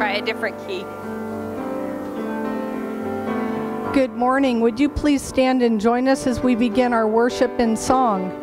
try a different key. Good morning. Would you please stand and join us as we begin our worship in song?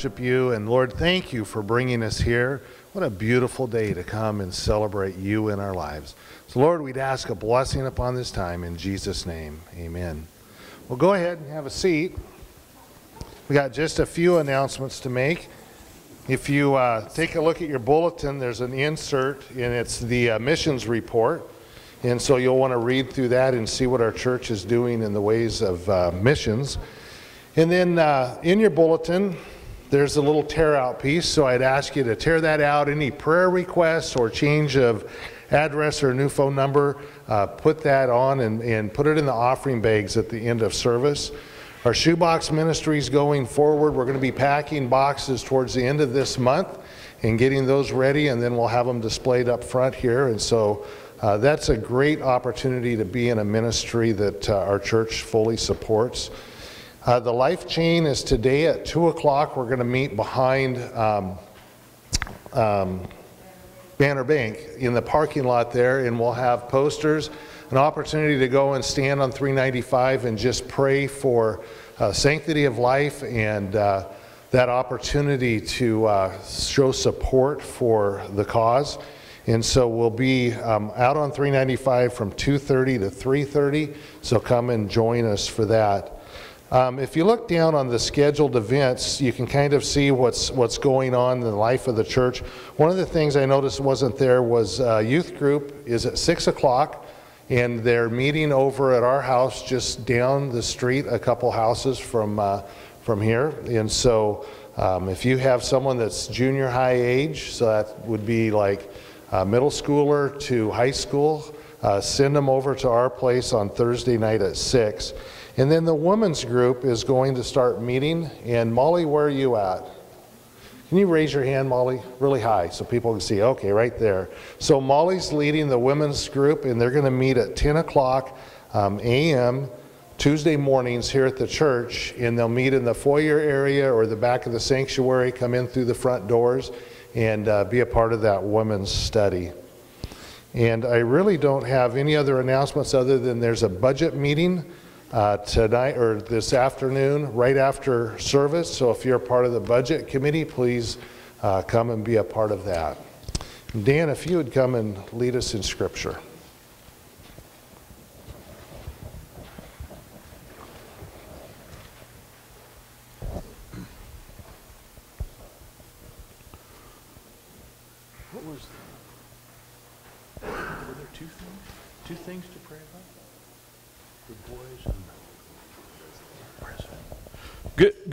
Worship you, and Lord, thank you for bringing us here. What a beautiful day to come and celebrate you in our lives. So, Lord, we'd ask a blessing upon this time in Jesus' name. Amen. Well, go ahead and have a seat. We got just a few announcements to make. If you uh, take a look at your bulletin, there's an insert, and it's the uh, missions report. And so you'll want to read through that and see what our church is doing in the ways of uh, missions. And then uh, in your bulletin, there's a little tear out piece. So I'd ask you to tear that out. Any prayer requests or change of address or new phone number, uh, put that on and, and put it in the offering bags at the end of service. Our shoebox ministry is going forward. We're going to be packing boxes towards the end of this month and getting those ready, and then we'll have them displayed up front here. And so uh, that's a great opportunity to be in a ministry that uh, our church fully supports. Uh, the life chain is today at 2 o'clock. We're going to meet behind um, um, Banner Bank in the parking lot there, and we'll have posters, an opportunity to go and stand on 395 and just pray for uh, sanctity of life and uh, that opportunity to uh, show support for the cause. And so we'll be um, out on 395 from 2.30 to 3.30, so come and join us for that. Um, if you look down on the scheduled events, you can kind of see what's what's going on in the life of the church. One of the things I noticed wasn't there was uh, youth group is at six o'clock, and they're meeting over at our house just down the street, a couple houses from uh, from here. And so, um, if you have someone that's junior high age, so that would be like middle schooler to high school, uh, send them over to our place on Thursday night at six. And then the women's group is going to start meeting. And Molly, where are you at? Can you raise your hand, Molly, really high so people can see? Okay, right there. So Molly's leading the women's group, and they're going to meet at 10 o'clock um, a.m. Tuesday mornings here at the church, and they'll meet in the foyer area or the back of the sanctuary, come in through the front doors, and uh, be a part of that women's study. And I really don't have any other announcements other than there's a budget meeting uh, tonight or this afternoon right after service. So if you're part of the budget committee, please uh, come and be a part of that. Dan, if you would come and lead us in scripture. What was, were there two things? Two things to pray about? The boys and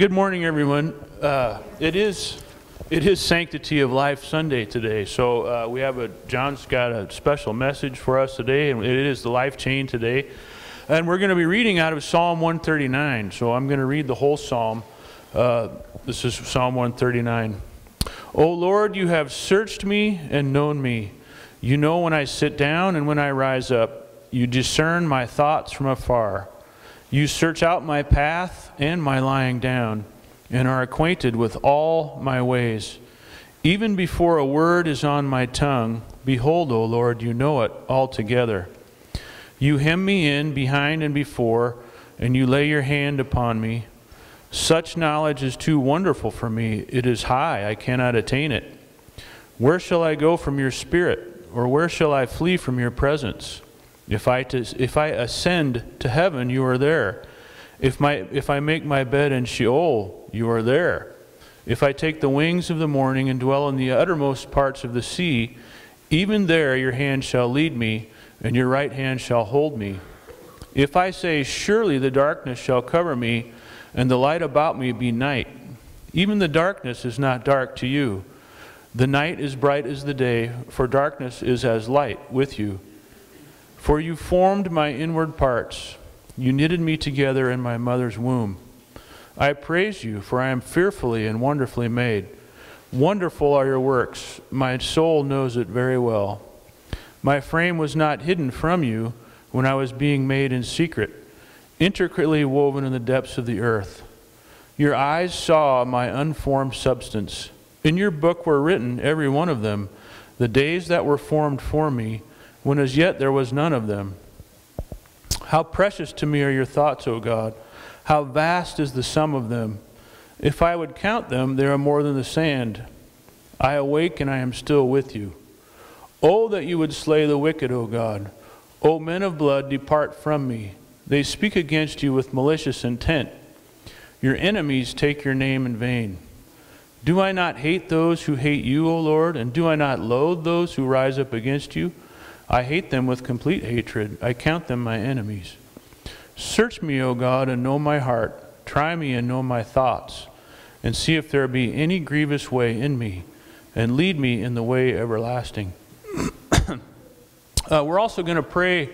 Good, morning, everyone. Uh, it is It is Sanctity of Life Sunday today. So uh, we have a, John's got a special message for us today, and it is the life chain today. And we're going to be reading out of Psalm 139. So I'm going to read the whole psalm. Uh, this is Psalm 139. O Lord, you have searched me and known me. You know when I sit down and when I rise up. You discern my thoughts from afar. You search out my path and my lying down and are acquainted with all my ways. Even before a word is on my tongue, behold, O Lord, you know it altogether. You hem me in behind and before, and you lay your hand upon me. Such knowledge is too wonderful for me. It is high, I cannot attain it. Where shall I go from your spirit, or where shall I flee from your presence? If I, to, if I ascend to heaven, you are there. If, my, if I make my bed in Sheol, you are there. If I take the wings of the morning and dwell in the uttermost parts of the sea, even there your hand shall lead me, and your right hand shall hold me. If I say, Surely the darkness shall cover me, and the light about me be night, even the darkness is not dark to you. The night is bright as the day, for darkness is as light with you. For you formed my inward parts. You knitted me together in my mother's womb. I praise you, for I am fearfully and wonderfully made. Wonderful are your works. My soul knows it very well. My frame was not hidden from you when I was being made in secret, intricately woven in the depths of the earth. Your eyes saw my unformed substance. In your book were written, every one of them, the days that were formed for me, when as yet there was none of them. How precious to me are your thoughts, O God! How vast is the sum of them! If I would count them, they are more than the sand. I awake and I am still with you. Oh, that you would slay the wicked, O God! O men of blood, depart from me. They speak against you with malicious intent. Your enemies take your name in vain. Do I not hate those who hate you, O Lord? And do I not loathe those who rise up against you? I hate them with complete hatred. I count them my enemies. Search me, O God, and know my heart. Try me and know my thoughts, and see if there be any grievous way in me, and lead me in the way everlasting. uh, we're also going to pray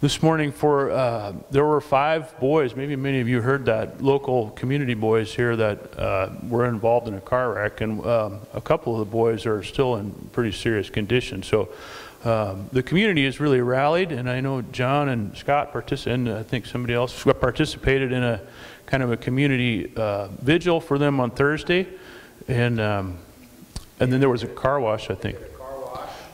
this morning for uh, there were five boys maybe many of you heard that local community boys here that uh, were involved in a car wreck and um, a couple of the boys are still in pretty serious condition so um, the community has really rallied, and I know John and Scott participated, and I think somebody else participated in a kind of a community uh, vigil for them on Thursday, and um, and then there was a car wash, I think.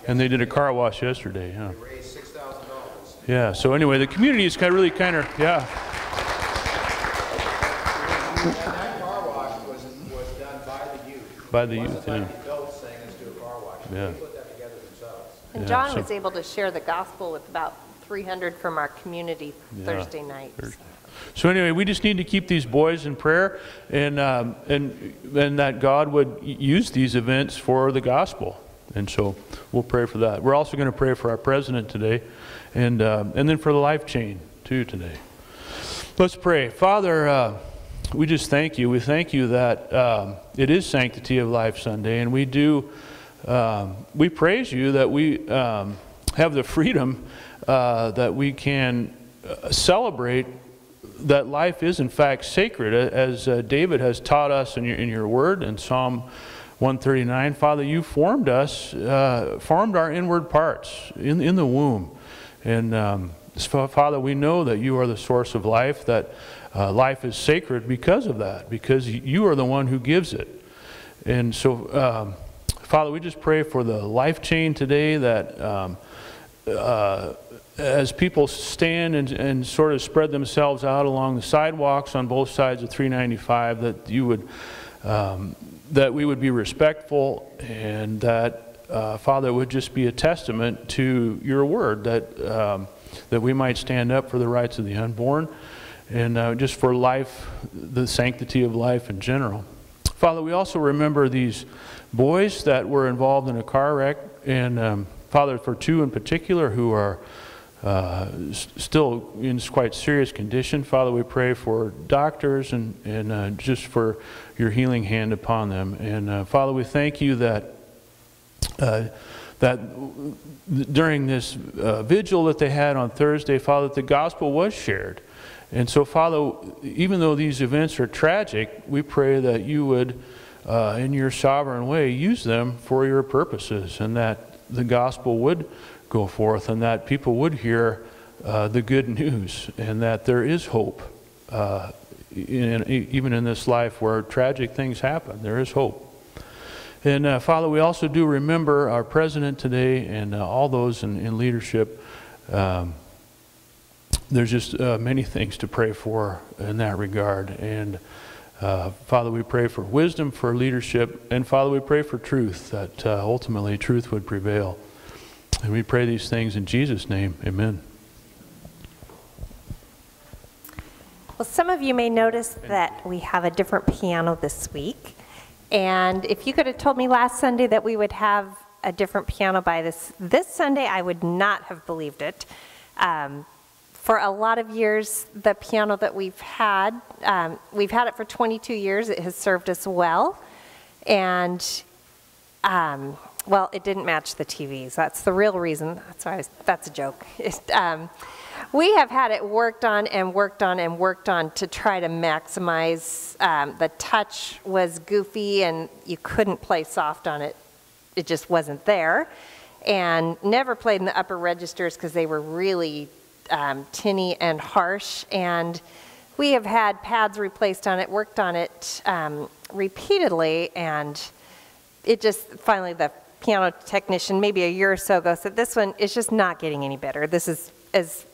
And they did a car wash yesterday. Yeah. raised six thousand dollars. Yeah. So anyway, the community is kind of really kind of yeah. That car wash was, was done by the youth. By the youth, wasn't yeah. like adults saying, let's do a car wash. Yeah. They put that together themselves. And Yeah, John so- was able to share the gospel with about 300 from our community Yeah, Thursday night. Thursday. So anyway, we just need to keep these boys in prayer, and um, and and that God would use these events for the gospel. And so we'll pray for that. We're also going to pray for our president today, and um, and then for the life chain too today. Let's pray, Father. Uh, we just thank you. We thank you that um, it is Sanctity of Life Sunday, and we do. Um, we praise you that we um, have the freedom uh, that we can uh, celebrate that life is in fact sacred, as uh, David has taught us in your, in your word in Psalm 139. Father, you formed us, uh, formed our inward parts in, in the womb. And um, Father, we know that you are the source of life, that uh, life is sacred because of that, because you are the one who gives it. And so, um, Father, we just pray for the life chain today that um, uh, as people stand and, and sort of spread themselves out along the sidewalks on both sides of 395, that you would, um, that we would be respectful and that, uh, Father, it would just be a testament to your word that, um, that we might stand up for the rights of the unborn and uh, just for life, the sanctity of life in general. Father, we also remember these boys that were involved in a car wreck, and um, Father, for two in particular who are uh, still in quite serious condition. Father, we pray for doctors and, and uh, just for your healing hand upon them. And uh, Father, we thank you that uh, that during this uh, vigil that they had on Thursday, Father, that the gospel was shared. And so, Father, even though these events are tragic, we pray that you would, uh, in your sovereign way, use them for your purposes and that the gospel would go forth and that people would hear uh, the good news and that there is hope. Uh, in, even in this life where tragic things happen, there is hope. And uh, Father, we also do remember our president today and uh, all those in, in leadership. Um, there's just uh, many things to pray for in that regard. And uh, Father, we pray for wisdom for leadership. And Father, we pray for truth, that uh, ultimately truth would prevail. And we pray these things in Jesus' name. Amen. Well, some of you may notice that we have a different piano this week. And if you could have told me last Sunday that we would have a different piano by this, this Sunday, I would not have believed it. Um, for a lot of years, the piano that we've had, um, we've had it for 22 years. It has served us well. And, um, well, it didn't match the TVs. That's the real reason. That's, why was, that's a joke. Um, we have had it worked on and worked on and worked on to try to maximize. Um, the touch was goofy and you couldn't play soft on it. It just wasn't there. And never played in the upper registers because they were really um, tinny and harsh. And we have had pads replaced on it, worked on it um, repeatedly, and it just finally the piano technician, maybe a year or so ago, said this one is just not getting any better. This is as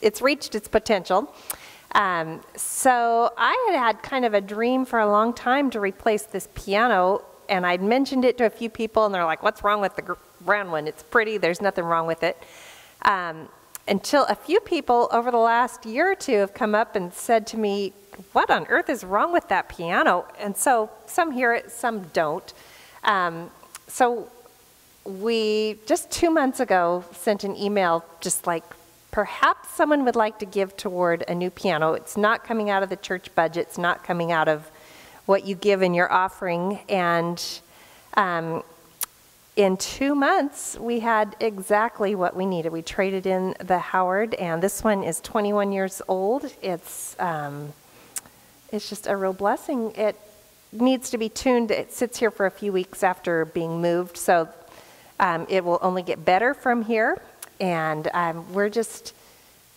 it's reached its potential. Um, so I had had kind of a dream for a long time to replace this piano, and I'd mentioned it to a few people, and they're like, "What's wrong with the brown one? It's pretty. There's nothing wrong with it." Um, until a few people over the last year or two have come up and said to me, "What on earth is wrong with that piano?" And so some hear it, some don't. Um, so we just two months ago sent an email, just like perhaps someone would like to give toward a new piano. It's not coming out of the church budget, it's not coming out of what you give in your offering. And um, in two months, we had exactly what we needed. We traded in the Howard, and this one is 21 years old. It's, um, it's just a real blessing. It needs to be tuned. It sits here for a few weeks after being moved, so um, it will only get better from here and um, we're just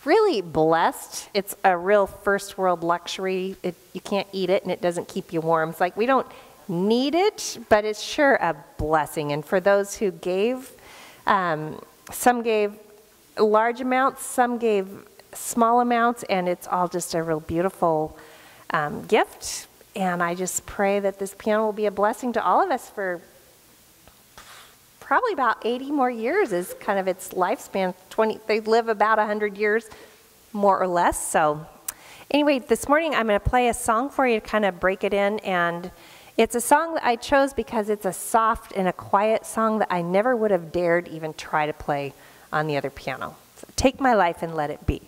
really blessed. It's a real first world luxury. It, you can't eat it and it doesn't keep you warm. It's like we don't need it, but it's sure a blessing. And for those who gave, um, some gave large amounts, some gave small amounts, and it's all just a real beautiful um, gift. And I just pray that this piano will be a blessing to all of us for probably about 80 more years is kind of its lifespan. 20, they live about 100 years, more or less. So, anyway, this morning I'm going to play a song for you to kind of break it in. And it's a song that I chose because it's a soft and a quiet song that I never would have dared even try to play on the other piano. So, Take my life and let it be.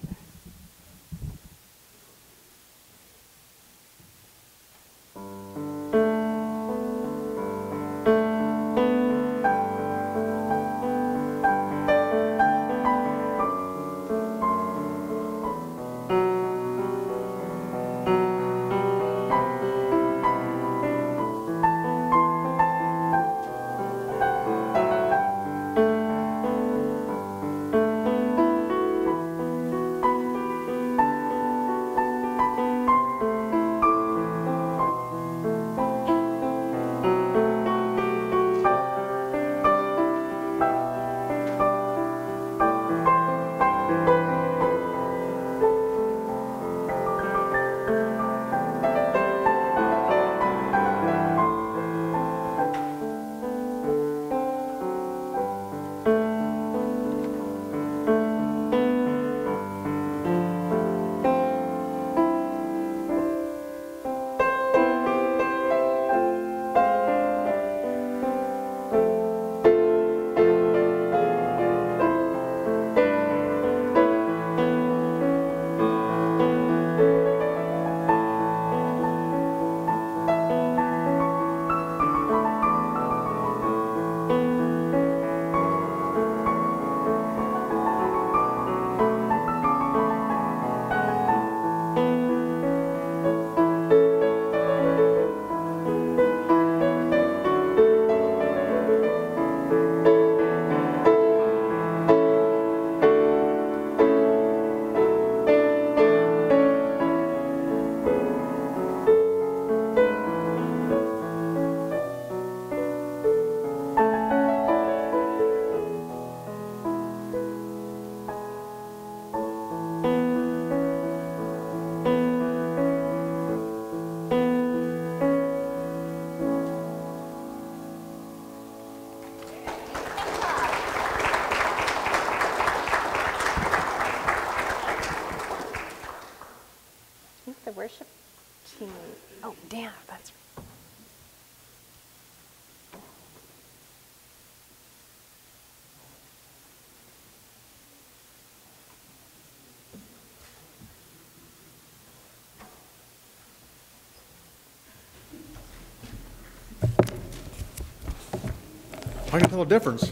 I can tell the difference.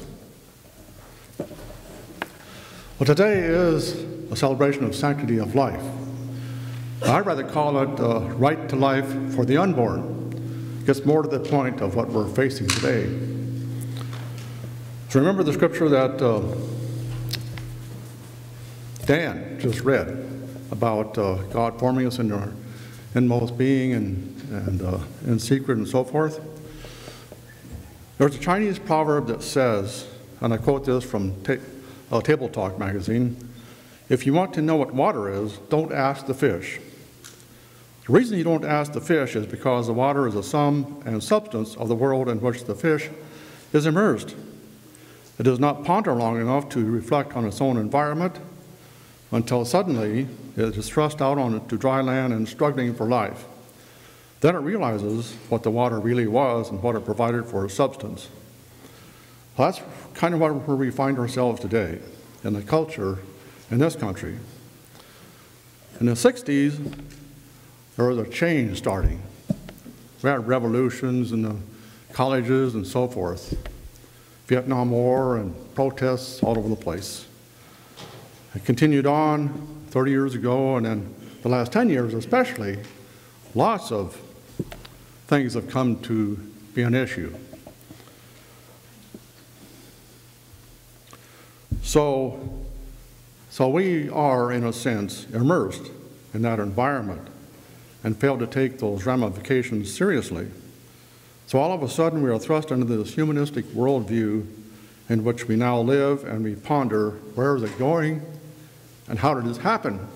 Well, today is a celebration of sanctity of life. I'd rather call it uh, right to life for the unborn. Gets more to the point of what we're facing today. So remember the scripture that uh, Dan just read about uh, God forming us in our inmost being and, and uh, in secret and so forth. There's a Chinese proverb that says, and I quote this from ta- uh, Table Talk magazine if you want to know what water is, don't ask the fish. The reason you don't ask the fish is because the water is a sum and substance of the world in which the fish is immersed. It does not ponder long enough to reflect on its own environment until suddenly it is thrust out onto dry land and struggling for life. Then it realizes what the water really was and what it provided for its substance. Well, that's kind of where we find ourselves today in the culture in this country. In the 60s, there was a change starting. We had revolutions in the colleges and so forth, Vietnam War and protests all over the place. It continued on 30 years ago, and then the last 10 years especially, lots of things have come to be an issue. So, so we are, in a sense, immersed in that environment and fail to take those ramifications seriously. So all of a sudden, we are thrust into this humanistic worldview in which we now live and we ponder where is it going and how did this happen?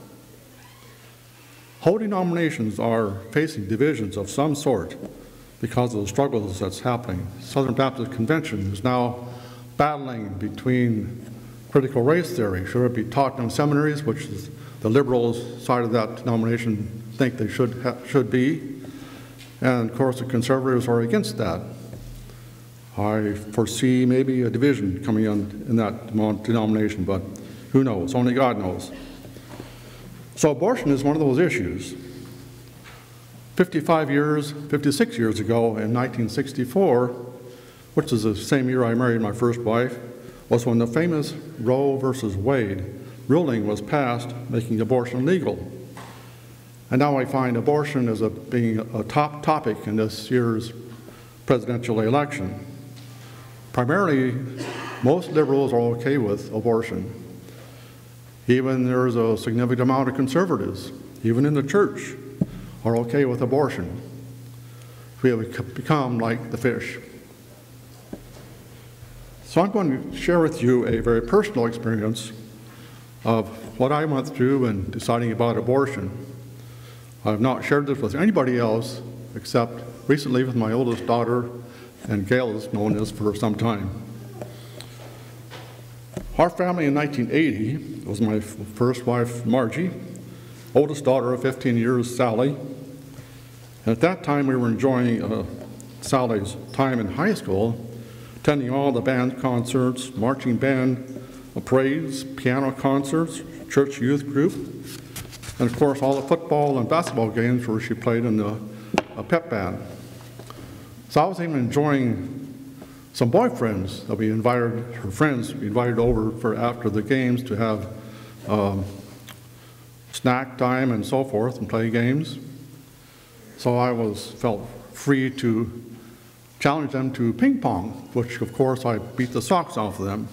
Whole denominations are facing divisions of some sort because of the struggles that's happening. Southern Baptist Convention is now battling between critical race theory. Should it be taught in seminaries, which is the liberals side of that denomination think they should, should be. And of course, the conservatives are against that. I foresee maybe a division coming on in that denomination, but who knows? Only God knows. So abortion is one of those issues. 55 years, 56 years ago in 1964, which is the same year I married my first wife, was when the famous Roe versus Wade ruling was passed making abortion legal. And now I find abortion as a, being a top topic in this year's presidential election. Primarily, most liberals are okay with abortion. Even there's a significant amount of conservatives, even in the church, are okay with abortion. We have become like the fish. So I'm going to share with you a very personal experience of what I went through in deciding about abortion. I have not shared this with anybody else except recently with my oldest daughter, and Gail has known this for some time. Our family in 1980 was my first wife, Margie, oldest daughter of 15 years, Sally. And at that time, we were enjoying uh, Sally's time in high school, attending all the band concerts, marching band parades, piano concerts, church youth group, and of course all the football and basketball games where she played in the pep band. So I was even enjoying some boyfriends that we invited, her friends, we invited over for after the games to have um, snack time and so forth and play games. So I was felt free to challenge them to ping pong, which of course I beat the socks off of them.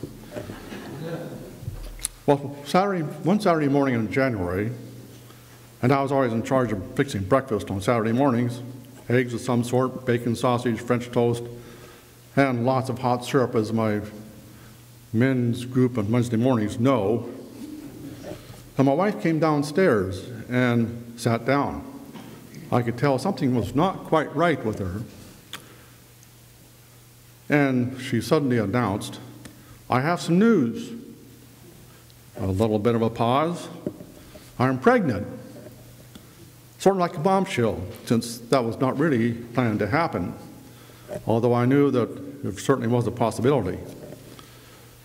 Well, Saturday, one Saturday morning in January, and I was always in charge of fixing breakfast on Saturday mornings eggs of some sort, bacon, sausage, French toast, and lots of hot syrup, as my men's group on Wednesday mornings know. And my wife came downstairs and sat down. I could tell something was not quite right with her. And she suddenly announced, I have some news. A little bit of a pause. I'm pregnant. sort of like a bombshell, since that was not really planned to happen, although I knew that it certainly was a possibility.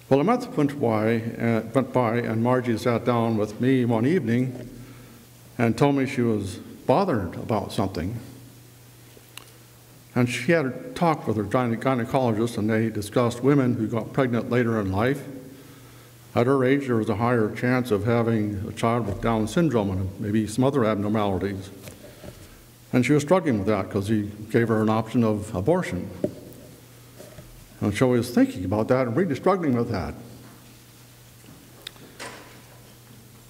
Well, a month went by, uh, went by, and Margie sat down with me one evening and told me she was bothered about something. And she had a talk with her gyne- gynecologist, and they discussed women who got pregnant later in life. At her age, there was a higher chance of having a child with Down syndrome and maybe some other abnormalities. And she was struggling with that because he gave her an option of abortion. And so I was thinking about that and really struggling with that.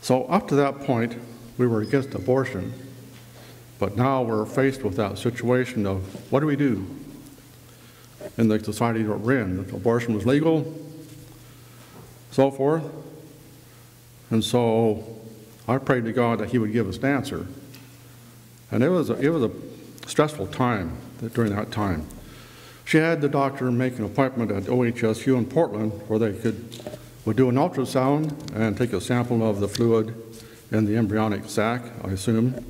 So up to that point, we were against abortion. But now we're faced with that situation of what do we do in the society that we're in? If Abortion was legal, so forth. And so I prayed to God that He would give us an answer. And it was a, it was a stressful time during that time. She had the doctor make an appointment at OHSU in Portland where they could would do an ultrasound and take a sample of the fluid in the embryonic sac, I assume.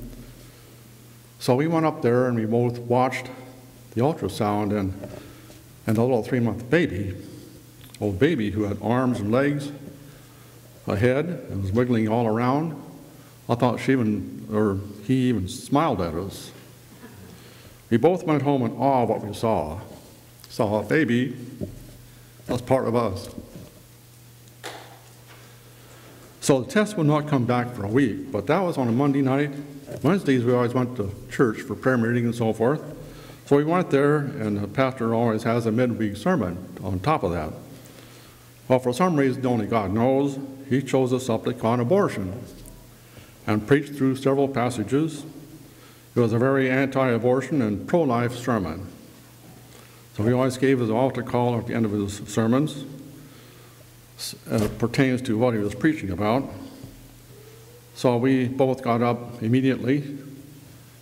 So we went up there and we both watched the ultrasound and, and the little three month baby, old baby who had arms and legs, a head, and was wiggling all around. I thought she even, or he even smiled at us. We both went home in awe of what we saw. Saw a baby, that's part of us. So the test would not come back for a week, but that was on a Monday night. Wednesdays, we always went to church for prayer meeting and so forth. So we went there, and the pastor always has a midweek sermon on top of that. Well, for some reason, only God knows, he chose a subject on abortion and preached through several passages. It was a very anti abortion and pro life sermon. So he always gave his altar call at the end of his sermons. Uh, pertains to what he was preaching about. So we both got up immediately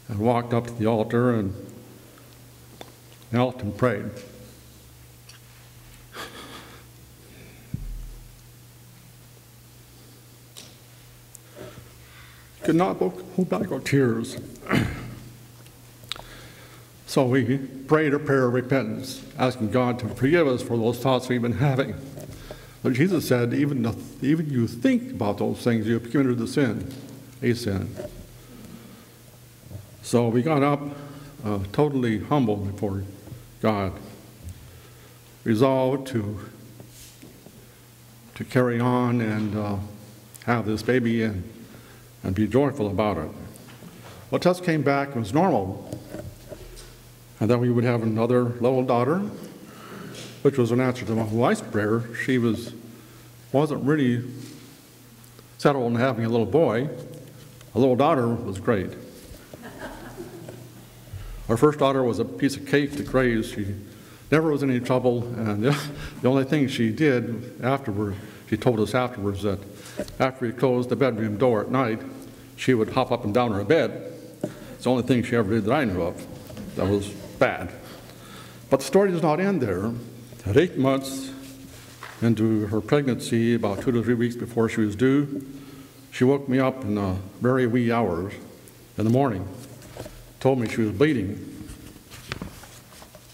and walked up to the altar and knelt and prayed. Could not hold back our tears. so we prayed a prayer of repentance, asking God to forgive us for those thoughts we've been having. But Jesus said, even, the, even you think about those things, you have committed the sin, a sin. So we got up uh, totally humble before God, resolved to, to carry on and uh, have this baby and, and be joyful about it. Well, test came back and was normal. And then we would have another little daughter, which was an answer to my wife's prayer. She was, wasn't really settled on having a little boy. A little daughter was great. Our first daughter was a piece of cake to Grace. She never was in any trouble, and the, the only thing she did afterward, she told us afterwards that after we closed the bedroom door at night, she would hop up and down her bed. It's the only thing she ever did that I knew of. That was bad. But the story does not end there. At eight months into her pregnancy, about two to three weeks before she was due, she woke me up in the very wee hours in the morning told me she was bleeding.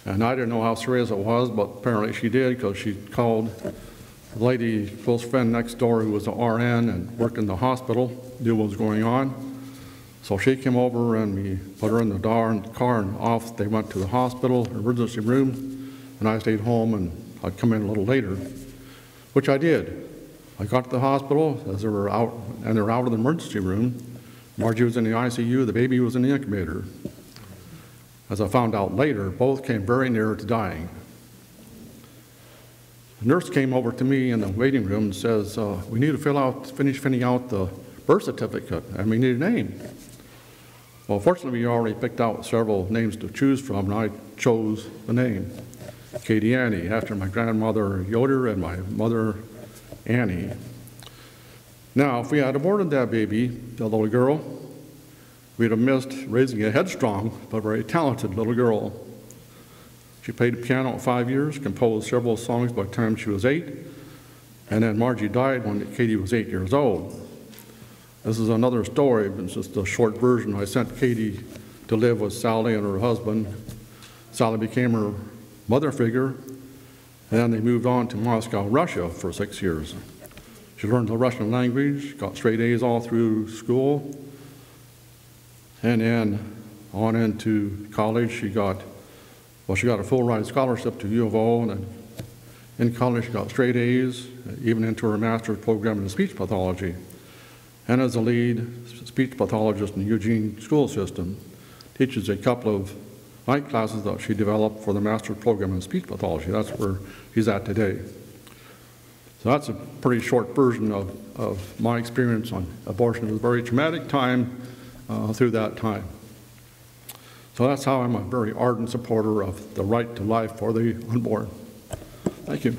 And I didn't know how serious it was, but apparently she did because she called a lady, close friend next door who was an RN and worked in the hospital, knew what was going on. So she came over and we put her in the car and off. They went to the hospital, emergency room, and I stayed home and I'd come in a little later, which I did. I got to the hospital as they were out, and they were out of the emergency room. Margie was in the ICU, the baby was in the incubator. As I found out later, both came very near to dying. The nurse came over to me in the waiting room and says, uh, we need to fill out, finish filling out the birth certificate, and we need a name. Well, fortunately, we already picked out several names to choose from, and I chose the name, Katie Annie, after my grandmother Yoder and my mother Annie. Now, if we had aborted that baby, the little girl, we'd have missed raising a headstrong but very talented little girl. She played the piano at five years, composed several songs by the time she was eight, and then Margie died when Katie was eight years old. This is another story, but it's just a short version. I sent Katie to live with Sally and her husband. Sally became her mother figure, and then they moved on to Moscow, Russia for six years. She learned the Russian language, got straight A's all through school, and then on into college. She got, well, she got a full ride scholarship to U of O, and in college she got straight A's, even into her master's program in speech pathology and as a lead speech pathologist in the Eugene school system, teaches a couple of night classes that she developed for the master's program in speech pathology. That's where she's at today. So that's a pretty short version of, of my experience on abortion. It was a very traumatic time uh, through that time. So that's how I'm a very ardent supporter of the right to life for the unborn. Thank you.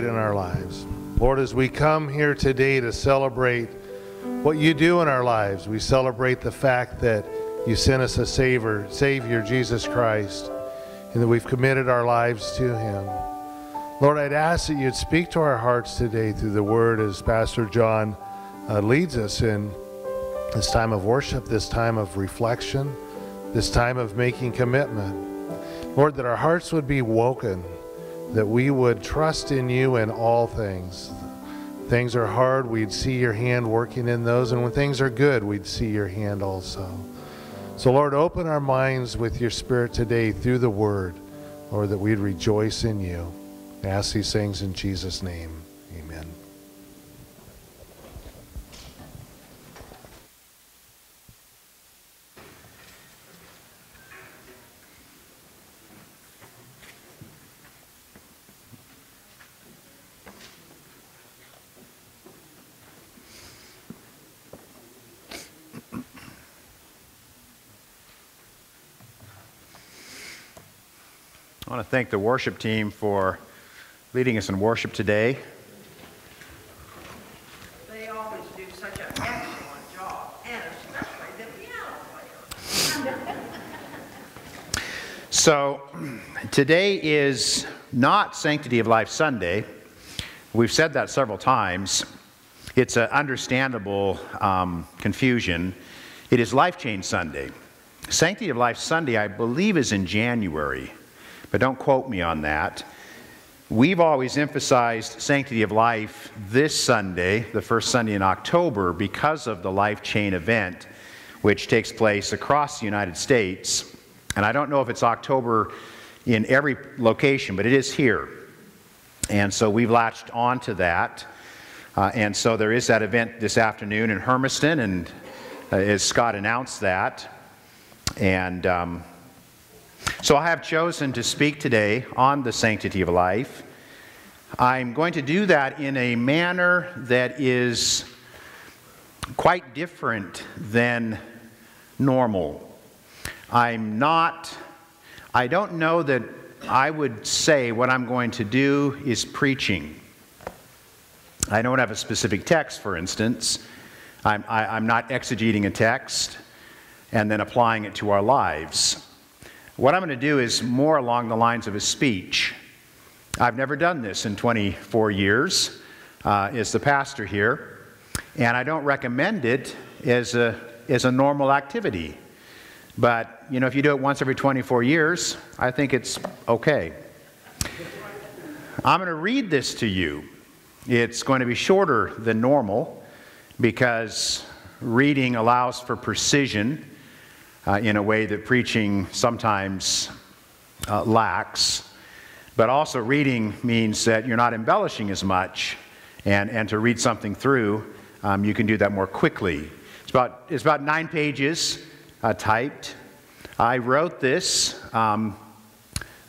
Great in our lives. Lord, as we come here today to celebrate what you do in our lives, we celebrate the fact that you sent us a Savior, Savior, Jesus Christ, and that we've committed our lives to Him. Lord, I'd ask that you'd speak to our hearts today through the Word as Pastor John uh, leads us in this time of worship, this time of reflection, this time of making commitment. Lord, that our hearts would be woken, that we would trust in you in all things. Things are hard, we'd see your hand working in those, and when things are good, we'd see your hand also. So, Lord, open our minds with your Spirit today through the Word, Lord, that we'd rejoice in you. I ask these things in Jesus' name. Amen. I want to thank the worship team for leading us in worship today. They always do such an excellent job, and especially the piano player. So, today is not Sanctity of Life Sunday. We've said that several times. It's an understandable um, confusion. It is Life Chain Sunday. Sanctity of Life Sunday, I believe, is in January, but don't quote me on that. We've always emphasized Sanctity of Life this Sunday, the first Sunday in October, because of the Life Chain event, which takes place across the United States. And I don't know if it's October in every location, but it is here. And so we've latched on to that. Uh, and so there is that event this afternoon in Hermiston, and uh, as Scott announced that. And um, So I have chosen to speak today on the sanctity of life. I'm going to do that in a manner that is quite different than normal. I'm not, I don't know that I would say what I'm going to do is preaching. I don't have a specific text, for instance. I'm, I, i am not exegeting a text and then applying it to our lives. What I'm going to do is more along the lines of a speech. I've never done this in 24 years uh, as the pastor here, and I don't recommend it as a, as a normal activity. But, you know, if you do it once every 24 years, I think it's okay. I'm going to read this to you. It's going to be shorter than normal because reading allows for precision uh, in a way that preaching sometimes uh, lacks. But also, reading means that you're not embellishing as much, and, and to read something through, um, you can do that more quickly. It's about, it's about nine pages uh, typed. I wrote this um,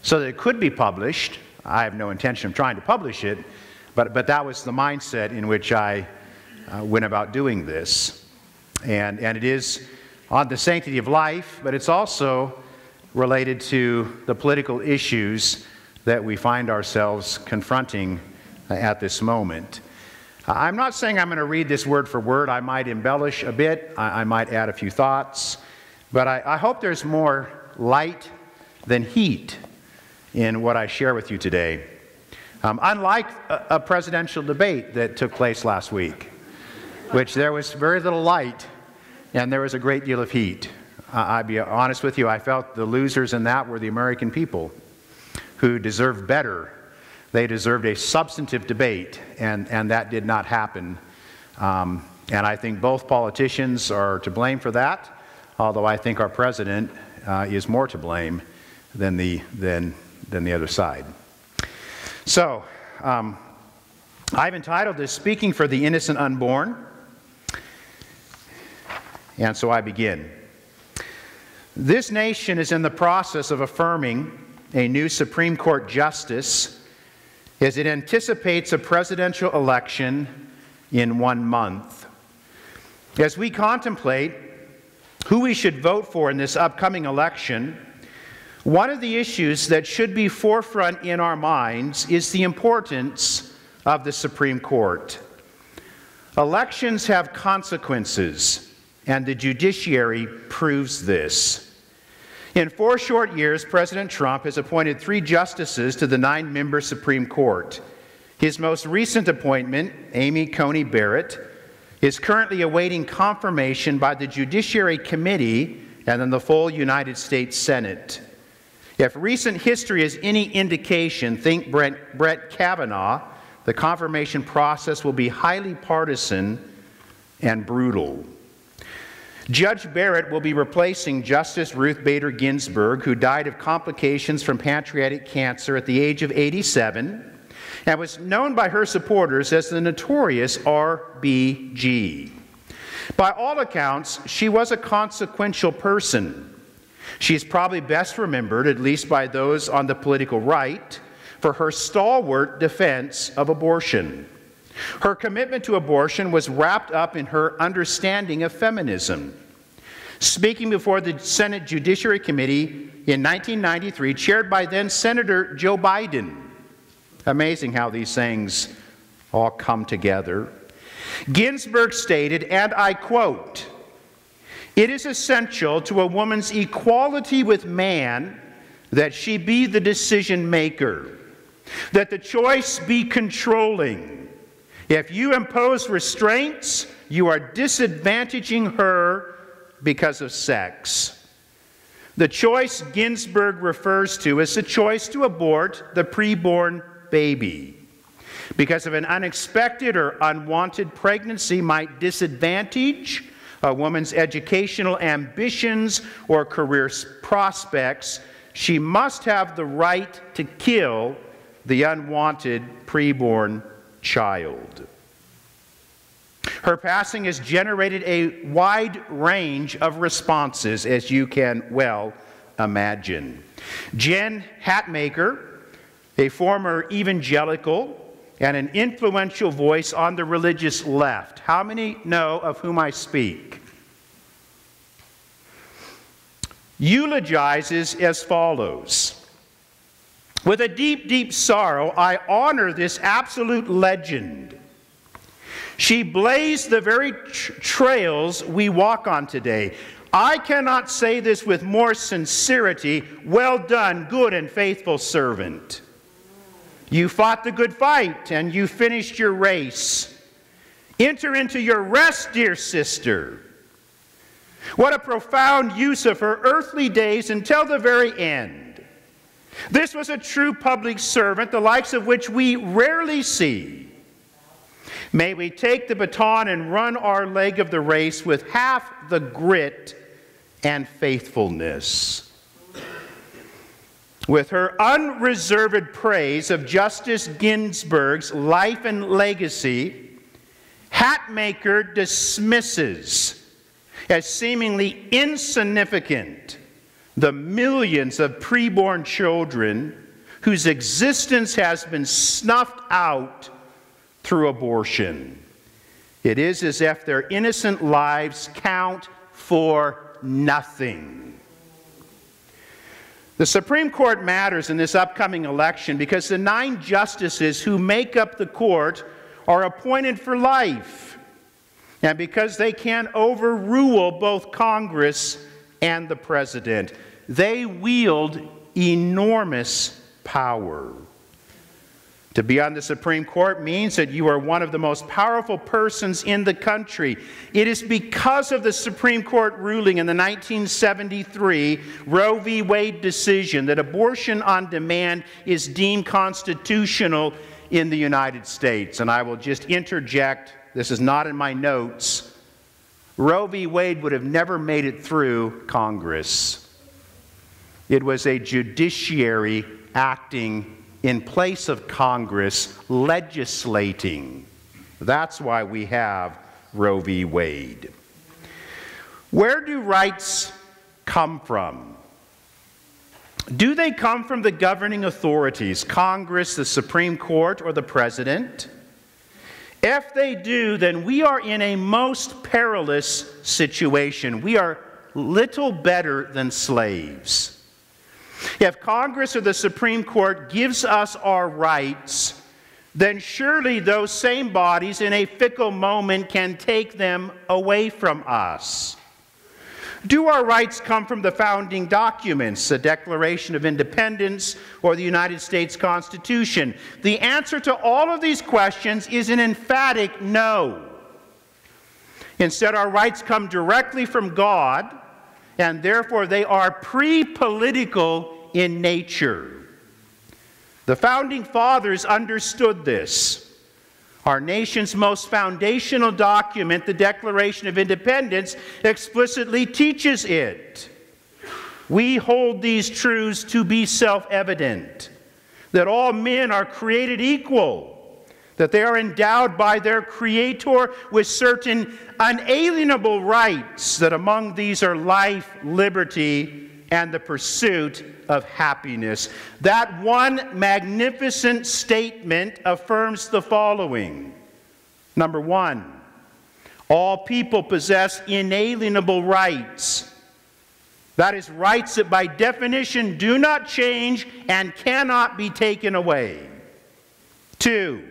so that it could be published. I have no intention of trying to publish it, but, but that was the mindset in which I uh, went about doing this. And, and it is on the sanctity of life, but it's also related to the political issues that we find ourselves confronting at this moment. I'm not saying I'm going to read this word for word. I might embellish a bit, I, I might add a few thoughts, but I, I hope there's more light than heat in what I share with you today. Um, unlike a, a presidential debate that took place last week, which there was very little light and there was a great deal of heat. I'll be honest with you, I felt the losers in that were the American people who deserved better. They deserved a substantive debate, and, and that did not happen. Um, and I think both politicians are to blame for that, although I think our president uh, is more to blame than the, than, than the other side. So, um, I've entitled this Speaking for the Innocent Unborn. And so I begin. This nation is in the process of affirming a new Supreme Court justice as it anticipates a presidential election in one month. As we contemplate who we should vote for in this upcoming election, one of the issues that should be forefront in our minds is the importance of the Supreme Court. Elections have consequences, and the judiciary proves this. In four short years, President Trump has appointed three justices to the nine member Supreme Court. His most recent appointment, Amy Coney Barrett, is currently awaiting confirmation by the Judiciary Committee and then the full United States Senate. If recent history is any indication, think Brett, Brett Kavanaugh, the confirmation process will be highly partisan and brutal. Judge Barrett will be replacing Justice Ruth Bader Ginsburg, who died of complications from pancreatic cancer at the age of 87 and was known by her supporters as the notorious RBG. By all accounts, she was a consequential person. She is probably best remembered, at least by those on the political right, for her stalwart defense of abortion. Her commitment to abortion was wrapped up in her understanding of feminism. Speaking before the Senate Judiciary Committee in 1993, chaired by then Senator Joe Biden. Amazing how these things all come together. Ginsburg stated, and I quote, It is essential to a woman's equality with man that she be the decision maker, that the choice be controlling if you impose restraints, you are disadvantaging her because of sex. The choice Ginsburg refers to is the choice to abort the preborn baby because of an unexpected or unwanted pregnancy might disadvantage a woman's educational ambitions or career prospects, she must have the right to kill the unwanted preborn child. Her passing has generated a wide range of responses, as you can well imagine. Jen Hatmaker, a former evangelical and an influential voice on the religious left. How many know of whom I speak? Eulogizes as follows With a deep, deep sorrow, I honor this absolute legend. She blazed the very tr- trails we walk on today. I cannot say this with more sincerity. Well done, good and faithful servant. You fought the good fight and you finished your race. Enter into your rest, dear sister. What a profound use of her earthly days until the very end. This was a true public servant, the likes of which we rarely see. May we take the baton and run our leg of the race with half the grit and faithfulness. With her unreserved praise of Justice Ginsburg's life and legacy, Hatmaker dismisses as seemingly insignificant the millions of preborn children whose existence has been snuffed out through abortion. It is as if their innocent lives count for nothing. The Supreme Court matters in this upcoming election because the nine justices who make up the court are appointed for life, and because they can overrule both Congress and the President. They wield enormous power. To be on the Supreme Court means that you are one of the most powerful persons in the country. It is because of the Supreme Court ruling in the 1973 Roe v. Wade decision that abortion on demand is deemed constitutional in the United States. And I will just interject this is not in my notes. Roe v. Wade would have never made it through Congress. It was a judiciary acting in place of Congress legislating. That's why we have Roe v. Wade. Where do rights come from? Do they come from the governing authorities, Congress, the Supreme Court, or the President? If they do, then we are in a most perilous situation. We are little better than slaves. If Congress or the Supreme Court gives us our rights, then surely those same bodies in a fickle moment can take them away from us. Do our rights come from the founding documents, the Declaration of Independence, or the United States Constitution? The answer to all of these questions is an emphatic no. Instead, our rights come directly from God, and therefore they are pre political in nature. The founding fathers understood this. Our nation's most foundational document, the Declaration of Independence, explicitly teaches it. We hold these truths to be self evident that all men are created equal, that they are endowed by their Creator with certain unalienable rights, that among these are life, liberty, and the pursuit of happiness. That one magnificent statement affirms the following Number one, all people possess inalienable rights. That is, rights that by definition do not change and cannot be taken away. Two,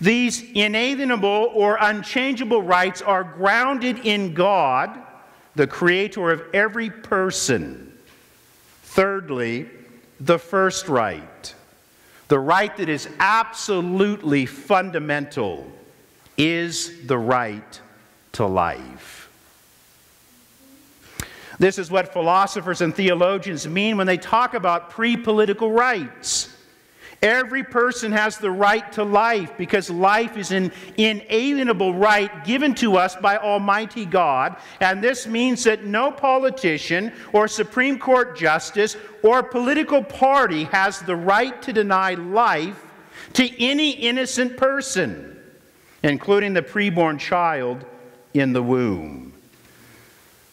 these inalienable or unchangeable rights are grounded in God, the creator of every person. Thirdly, the first right, the right that is absolutely fundamental, is the right to life. This is what philosophers and theologians mean when they talk about pre political rights. Every person has the right to life because life is an inalienable right given to us by Almighty God. And this means that no politician or Supreme Court justice or political party has the right to deny life to any innocent person, including the preborn child in the womb.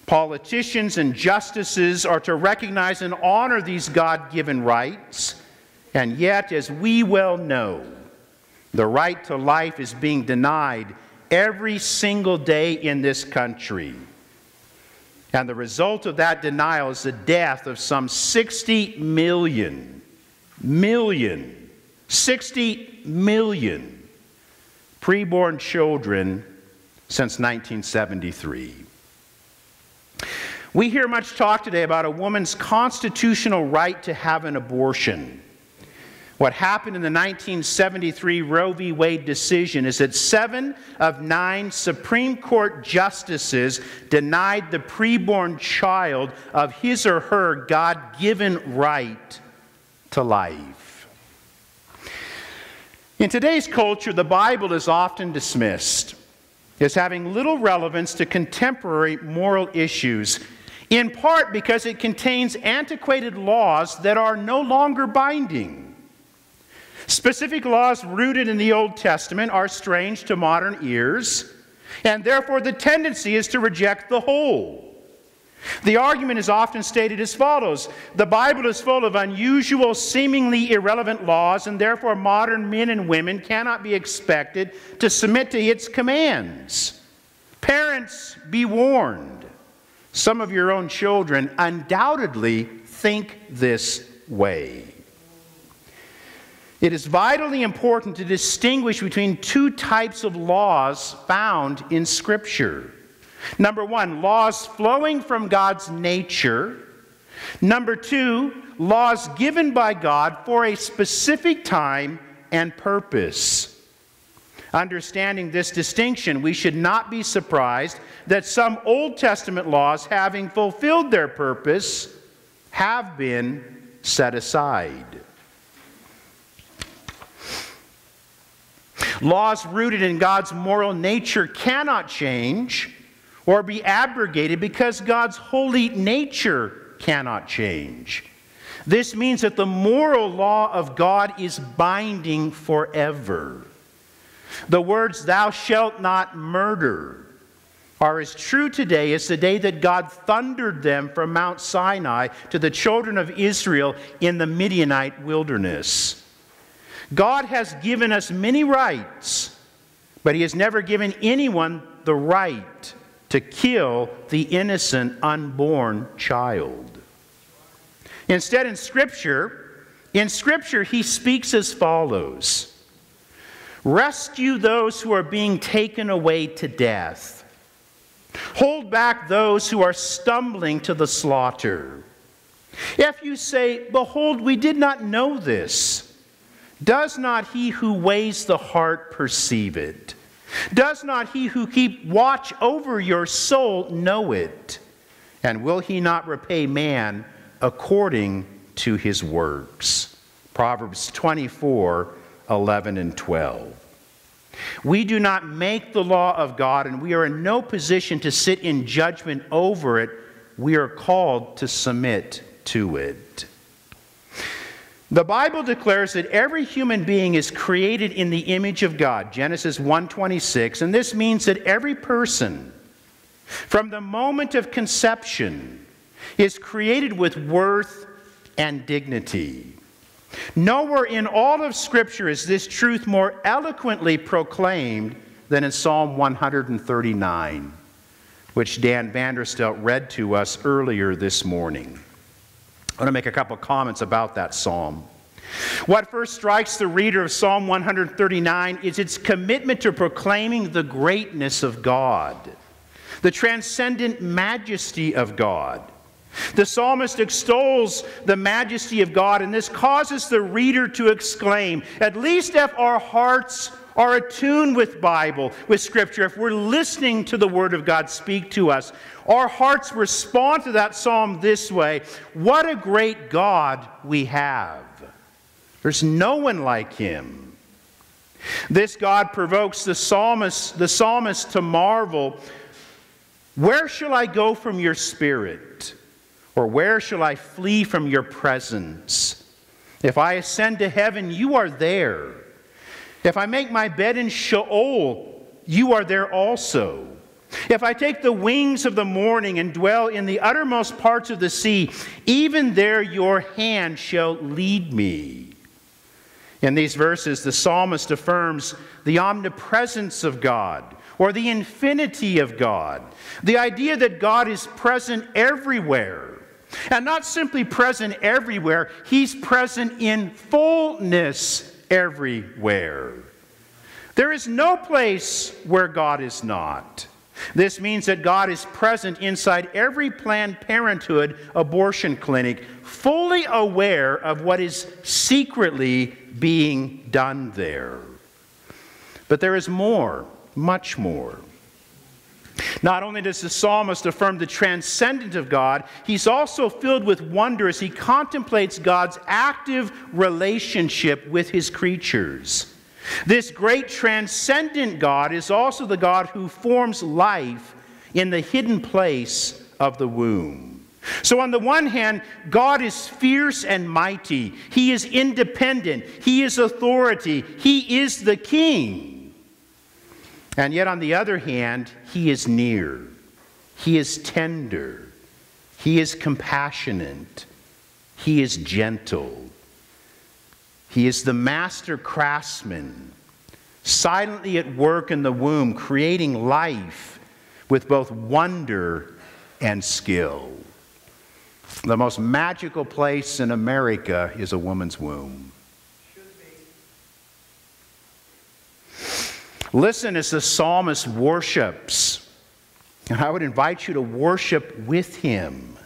Politicians and justices are to recognize and honor these God given rights. And yet, as we well know, the right to life is being denied every single day in this country. And the result of that denial is the death of some 60 million, million, 60 million preborn children since 1973. We hear much talk today about a woman's constitutional right to have an abortion. What happened in the 1973 Roe v. Wade decision is that seven of nine Supreme Court justices denied the preborn child of his or her God given right to life. In today's culture, the Bible is often dismissed as having little relevance to contemporary moral issues, in part because it contains antiquated laws that are no longer binding. Specific laws rooted in the Old Testament are strange to modern ears, and therefore the tendency is to reject the whole. The argument is often stated as follows The Bible is full of unusual, seemingly irrelevant laws, and therefore modern men and women cannot be expected to submit to its commands. Parents, be warned. Some of your own children undoubtedly think this way. It is vitally important to distinguish between two types of laws found in Scripture. Number one, laws flowing from God's nature. Number two, laws given by God for a specific time and purpose. Understanding this distinction, we should not be surprised that some Old Testament laws, having fulfilled their purpose, have been set aside. Laws rooted in God's moral nature cannot change or be abrogated because God's holy nature cannot change. This means that the moral law of God is binding forever. The words, Thou shalt not murder, are as true today as the day that God thundered them from Mount Sinai to the children of Israel in the Midianite wilderness. God has given us many rights, but He has never given anyone the right to kill the innocent unborn child. Instead, in Scripture, in Scripture, He speaks as follows Rescue those who are being taken away to death. Hold back those who are stumbling to the slaughter. If you say, Behold, we did not know this, does not he who weighs the heart perceive it? Does not he who keep watch over your soul know it? And will he not repay man according to his works? Proverbs 24, 11 and 12. We do not make the law of God, and we are in no position to sit in judgment over it. We are called to submit to it. The Bible declares that every human being is created in the image of God, Genesis 1:26, and this means that every person from the moment of conception is created with worth and dignity. Nowhere in all of Scripture is this truth more eloquently proclaimed than in Psalm 139, which Dan Vanderstelt read to us earlier this morning. I want to make a couple comments about that psalm. What first strikes the reader of Psalm 139 is its commitment to proclaiming the greatness of God, the transcendent majesty of God. The psalmist extols the majesty of God, and this causes the reader to exclaim, at least if our hearts are attuned with Bible, with Scripture, if we're listening to the Word of God speak to us, our hearts respond to that psalm this way What a great God we have! There's no one like him. This God provokes the psalmist, the psalmist to marvel Where shall I go from your spirit? Or where shall I flee from your presence? If I ascend to heaven, you are there. If I make my bed in Sheol, you are there also. If I take the wings of the morning and dwell in the uttermost parts of the sea, even there your hand shall lead me. In these verses, the psalmist affirms the omnipresence of God or the infinity of God, the idea that God is present everywhere. And not simply present everywhere, He's present in fullness everywhere. There is no place where God is not. This means that God is present inside every Planned Parenthood abortion clinic, fully aware of what is secretly being done there. But there is more, much more. Not only does the psalmist affirm the transcendent of God, he's also filled with wonder as he contemplates God's active relationship with his creatures. This great transcendent God is also the God who forms life in the hidden place of the womb. So, on the one hand, God is fierce and mighty. He is independent. He is authority. He is the king. And yet, on the other hand, He is near. He is tender. He is compassionate. He is gentle. He is the master craftsman, silently at work in the womb, creating life with both wonder and skill. The most magical place in America is a woman's womb. Listen as the psalmist worships. And I would invite you to worship with him.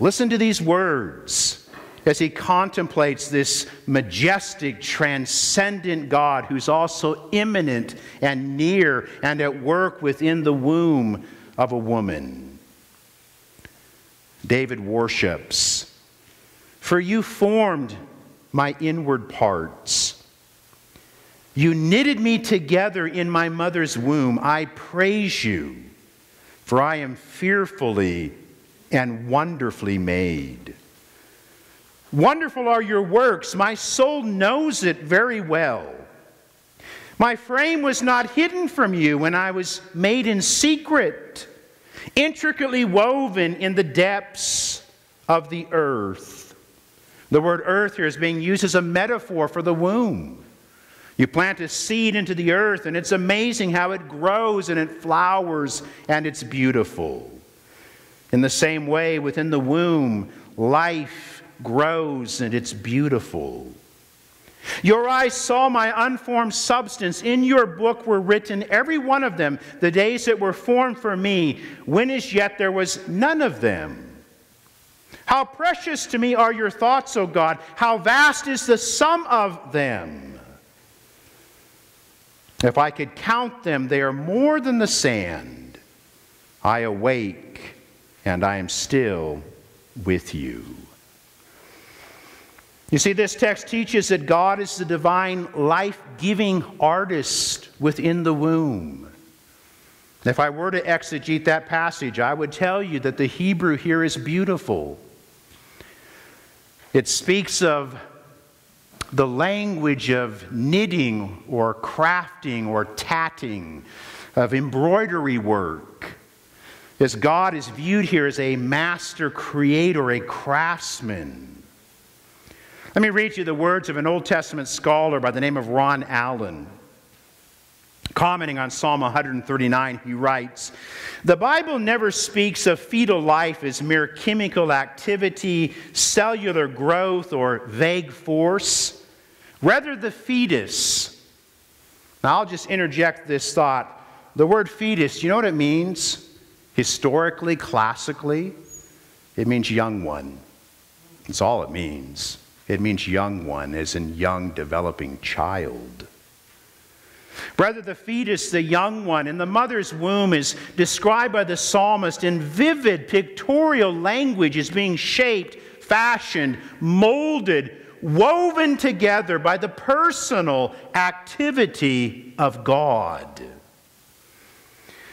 Listen to these words as he contemplates this majestic, transcendent God who's also immanent and near and at work within the womb of a woman. David worships. For you formed my inward parts. You knitted me together in my mother's womb. I praise you, for I am fearfully and wonderfully made. Wonderful are your works. My soul knows it very well. My frame was not hidden from you when I was made in secret, intricately woven in the depths of the earth. The word earth here is being used as a metaphor for the womb. You plant a seed into the earth, and it's amazing how it grows and it flowers and it's beautiful. In the same way, within the womb, life grows and it's beautiful. Your eyes saw my unformed substance. In your book were written, every one of them, the days that were formed for me, when as yet there was none of them. How precious to me are your thoughts, O God! How vast is the sum of them! If I could count them, they are more than the sand. I awake, and I am still with you. You see, this text teaches that God is the divine life giving artist within the womb. If I were to exegete that passage, I would tell you that the Hebrew here is beautiful. It speaks of the language of knitting or crafting or tatting, of embroidery work. As God is viewed here as a master creator, a craftsman. Let me read you the words of an Old Testament scholar by the name of Ron Allen. Commenting on Psalm 139, he writes The Bible never speaks of fetal life as mere chemical activity, cellular growth, or vague force. Rather, the fetus. Now, I'll just interject this thought. The word fetus, you know what it means? Historically, classically, it means young one. That's all it means. It means young one, as in young developing child. Rather, the fetus, the young one, in the mother's womb is described by the psalmist in vivid pictorial language as being shaped, fashioned, molded, woven together by the personal activity of God.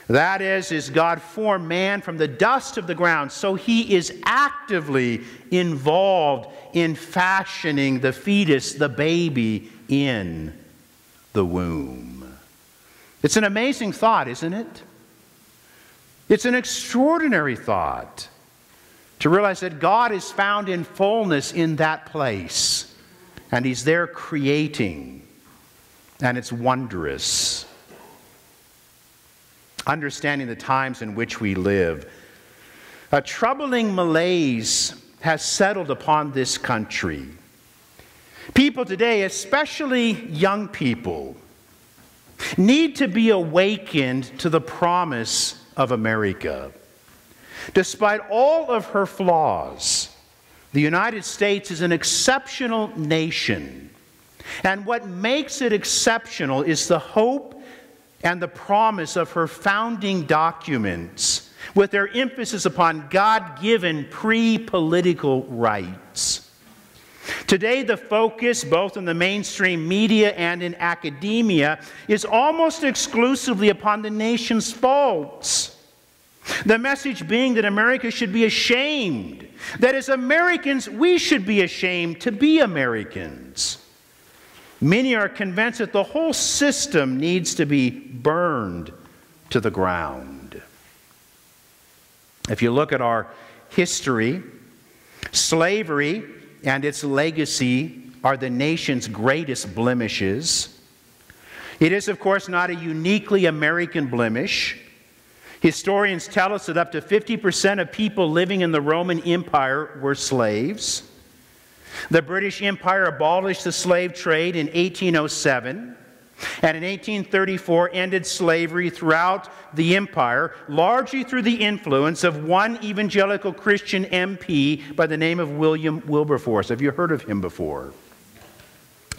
That is, is God formed man from the dust of the ground, so he is actively involved in fashioning the fetus, the baby, in the womb. It's an amazing thought, isn't it? It's an extraordinary thought to realize that God is found in fullness in that place, and He's there creating, and it's wondrous. Understanding the times in which we live, a troubling malaise has settled upon this country. People today, especially young people, need to be awakened to the promise of America. Despite all of her flaws, the United States is an exceptional nation. And what makes it exceptional is the hope and the promise of her founding documents, with their emphasis upon God given pre political rights. Today, the focus, both in the mainstream media and in academia, is almost exclusively upon the nation's faults. The message being that America should be ashamed, that as Americans, we should be ashamed to be Americans. Many are convinced that the whole system needs to be burned to the ground. If you look at our history, slavery and its legacy are the nation's greatest blemishes. It is, of course, not a uniquely American blemish. Historians tell us that up to 50% of people living in the Roman Empire were slaves. The British Empire abolished the slave trade in 1807 and in 1834 ended slavery throughout the empire, largely through the influence of one evangelical Christian MP by the name of William Wilberforce. Have you heard of him before?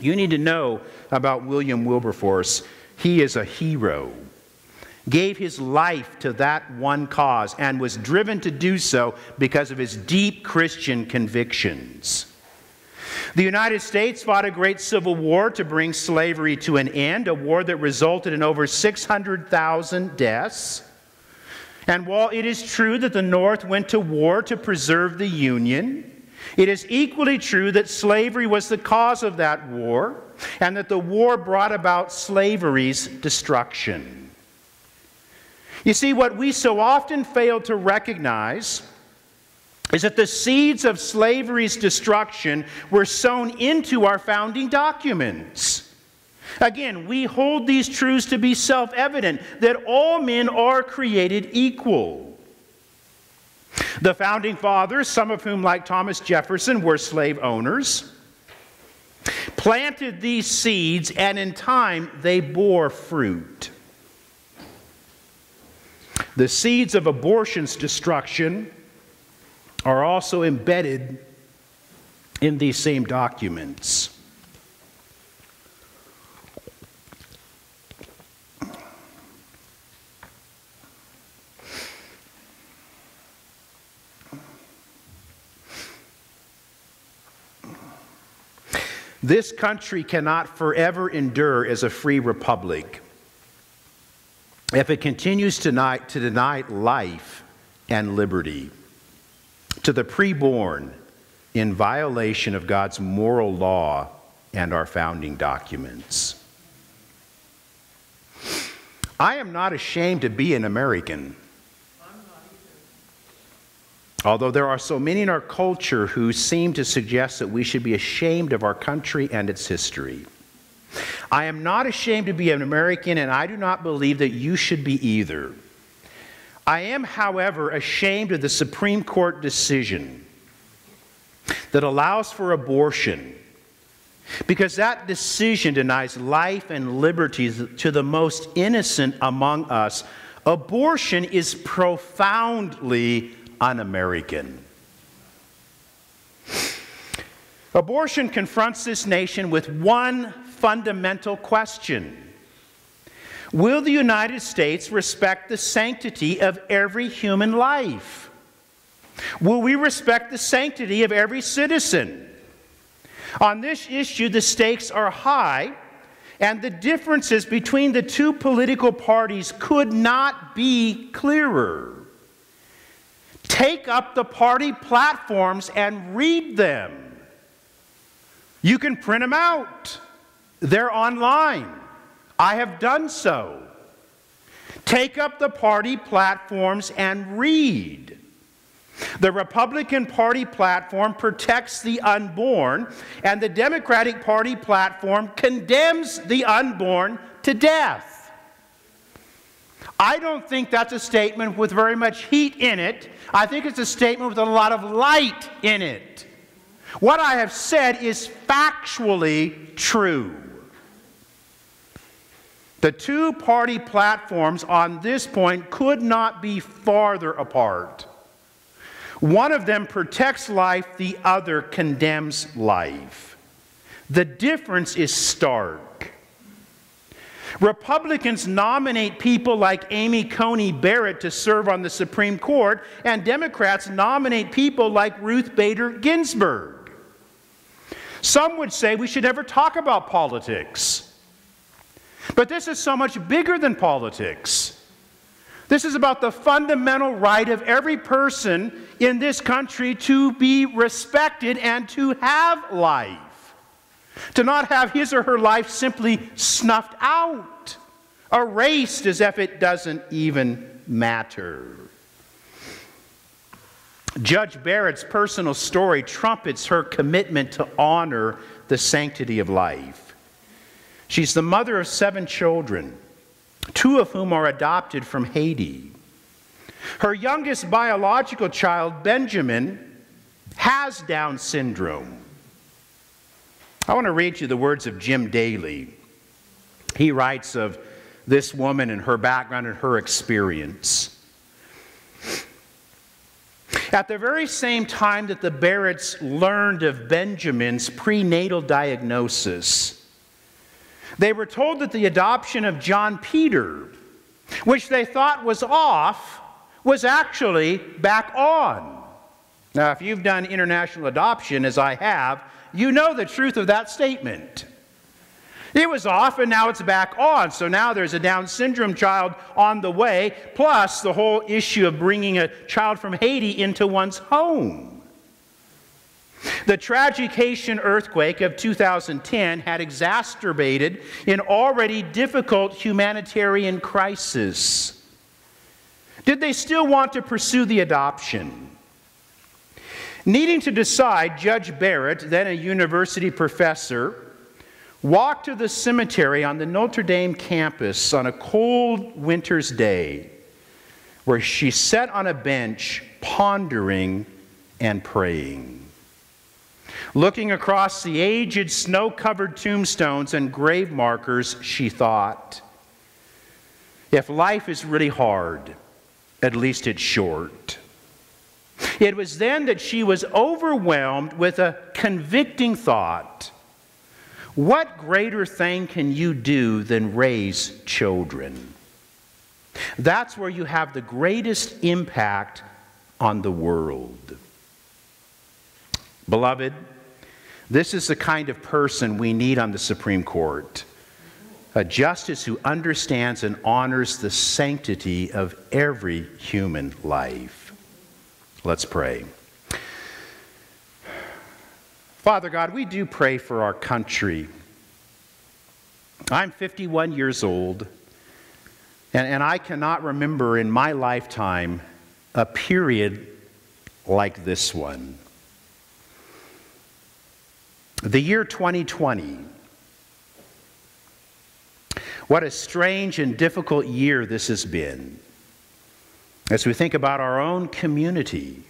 You need to know about William Wilberforce. He is a hero. Gave his life to that one cause and was driven to do so because of his deep Christian convictions. The United States fought a great civil war to bring slavery to an end, a war that resulted in over 600,000 deaths. And while it is true that the North went to war to preserve the Union, it is equally true that slavery was the cause of that war and that the war brought about slavery's destruction. You see, what we so often fail to recognize is that the seeds of slavery's destruction were sown into our founding documents. Again, we hold these truths to be self evident that all men are created equal. The founding fathers, some of whom, like Thomas Jefferson, were slave owners, planted these seeds, and in time they bore fruit. The seeds of abortion's destruction are also embedded in these same documents. This country cannot forever endure as a free republic if it continues to deny, to deny life and liberty to the preborn in violation of God's moral law and our founding documents. I am not ashamed to be an American. Although there are so many in our culture who seem to suggest that we should be ashamed of our country and its history. I am not ashamed to be an American, and I do not believe that you should be either. I am, however, ashamed of the Supreme Court decision that allows for abortion because that decision denies life and liberty to the most innocent among us. Abortion is profoundly un American. Abortion confronts this nation with one fundamental question Will the United States respect the sanctity of every human life? Will we respect the sanctity of every citizen? On this issue, the stakes are high, and the differences between the two political parties could not be clearer. Take up the party platforms and read them. You can print them out, they're online. I have done so. Take up the party platforms and read. The Republican Party platform protects the unborn, and the Democratic Party platform condemns the unborn to death. I don't think that's a statement with very much heat in it. I think it's a statement with a lot of light in it. What I have said is factually true. The two party platforms on this point could not be farther apart. One of them protects life, the other condemns life. The difference is stark. Republicans nominate people like Amy Coney Barrett to serve on the Supreme Court, and Democrats nominate people like Ruth Bader Ginsburg. Some would say we should never talk about politics. But this is so much bigger than politics. This is about the fundamental right of every person in this country to be respected and to have life. To not have his or her life simply snuffed out, erased as if it doesn't even matter. Judge Barrett's personal story trumpets her commitment to honor the sanctity of life. She's the mother of seven children, two of whom are adopted from Haiti. Her youngest biological child, Benjamin, has Down syndrome. I want to read you the words of Jim Daly. He writes of this woman and her background and her experience. At the very same time that the Barretts learned of Benjamin's prenatal diagnosis, they were told that the adoption of John Peter, which they thought was off, was actually back on. Now, if you've done international adoption, as I have, you know the truth of that statement. It was off and now it's back on. So now there's a Down syndrome child on the way, plus the whole issue of bringing a child from Haiti into one's home. The tragic Haitian earthquake of 2010 had exacerbated an already difficult humanitarian crisis. Did they still want to pursue the adoption? Needing to decide, Judge Barrett, then a university professor, walked to the cemetery on the Notre Dame campus on a cold winter's day, where she sat on a bench pondering and praying. Looking across the aged, snow covered tombstones and grave markers, she thought, if life is really hard, at least it's short. It was then that she was overwhelmed with a convicting thought What greater thing can you do than raise children? That's where you have the greatest impact on the world. Beloved, this is the kind of person we need on the Supreme Court a justice who understands and honors the sanctity of every human life. Let's pray. Father God, we do pray for our country. I'm 51 years old, and, and I cannot remember in my lifetime a period like this one. The year 2020. What a strange and difficult year this has been. As we think about our own community,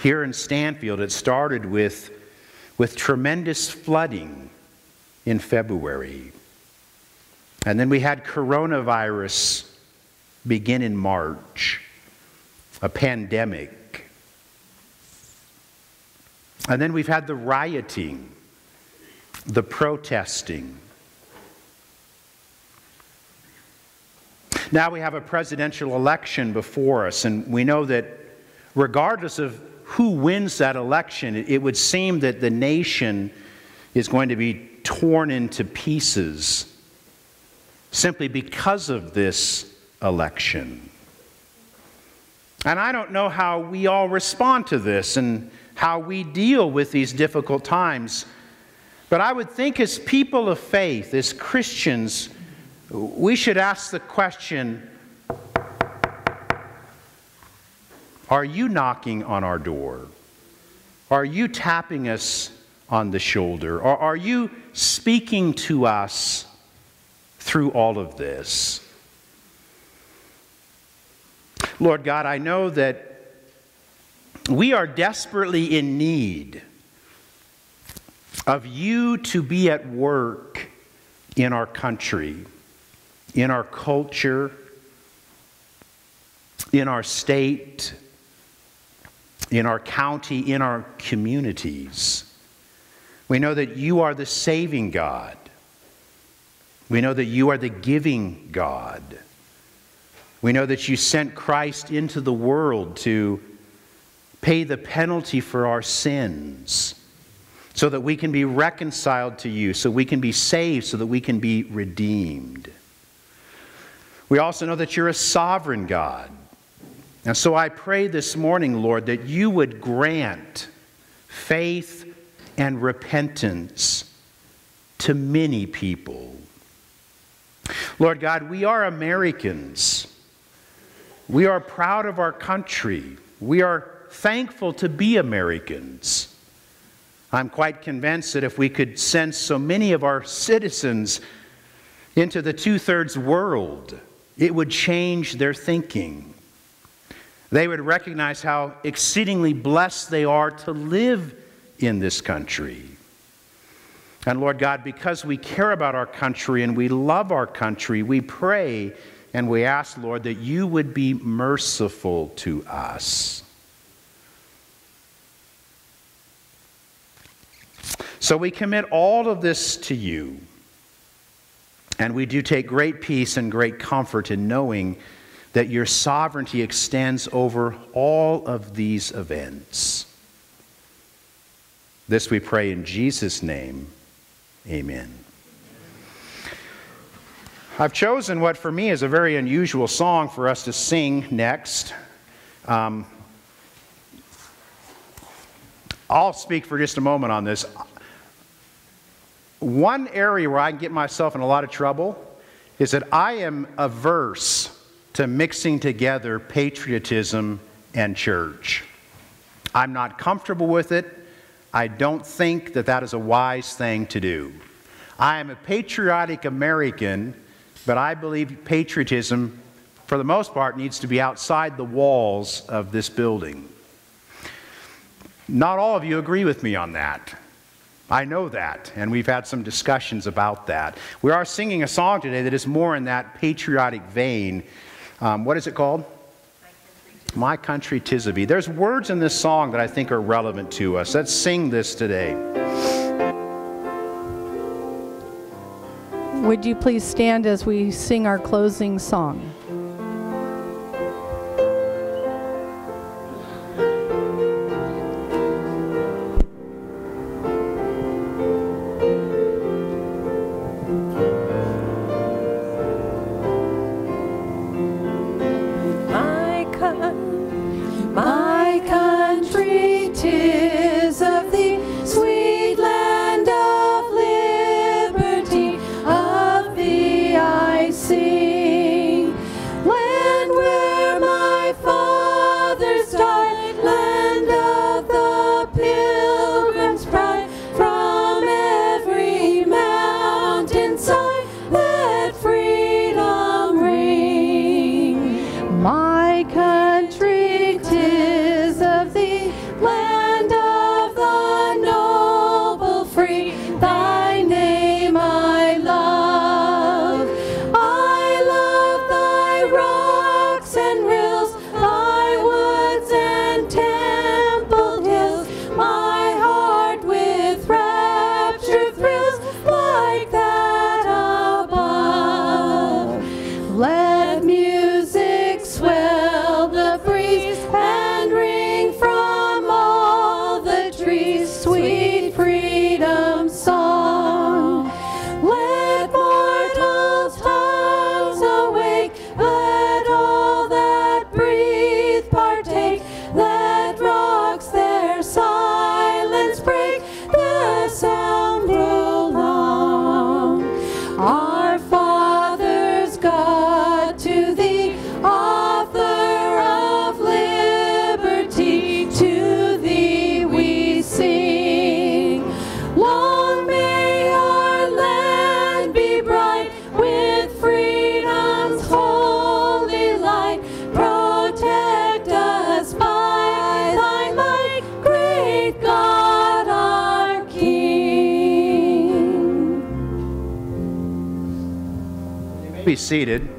here in Stanfield, it started with, with tremendous flooding in February. And then we had coronavirus begin in March, a pandemic. And then we've had the rioting, the protesting. Now we have a presidential election before us, and we know that regardless of who wins that election, it would seem that the nation is going to be torn into pieces simply because of this election. And I don't know how we all respond to this and how we deal with these difficult times. But I would think, as people of faith, as Christians, we should ask the question Are you knocking on our door? Are you tapping us on the shoulder? Or are you speaking to us through all of this? Lord God, I know that we are desperately in need of you to be at work in our country, in our culture, in our state, in our county, in our communities. We know that you are the saving God. We know that you are the giving God. We know that you sent Christ into the world to pay the penalty for our sins so that we can be reconciled to you, so we can be saved, so that we can be redeemed. We also know that you're a sovereign God. And so I pray this morning, Lord, that you would grant faith and repentance to many people. Lord God, we are Americans. We are proud of our country. We are thankful to be Americans. I'm quite convinced that if we could send so many of our citizens into the two thirds world, it would change their thinking. They would recognize how exceedingly blessed they are to live in this country. And Lord God, because we care about our country and we love our country, we pray and we ask, Lord, that you would be merciful to us. So we commit all of this to you. And we do take great peace and great comfort in knowing that your sovereignty extends over all of these events. This we pray in Jesus' name. Amen. I've chosen what for me is a very unusual song for us to sing next. Um, I'll speak for just a moment on this. One area where I can get myself in a lot of trouble is that I am averse to mixing together patriotism and church. I'm not comfortable with it. I don't think that that is a wise thing to do. I am a patriotic American, but I believe patriotism, for the most part, needs to be outside the walls of this building. Not all of you agree with me on that. I know that, and we've had some discussions about that. We are singing a song today that is more in that patriotic vein. Um, what is it called? My Country Tis of Thee. There's words in this song that I think are relevant to us. Let's sing this today. Would you please stand as we sing our closing song? Seated.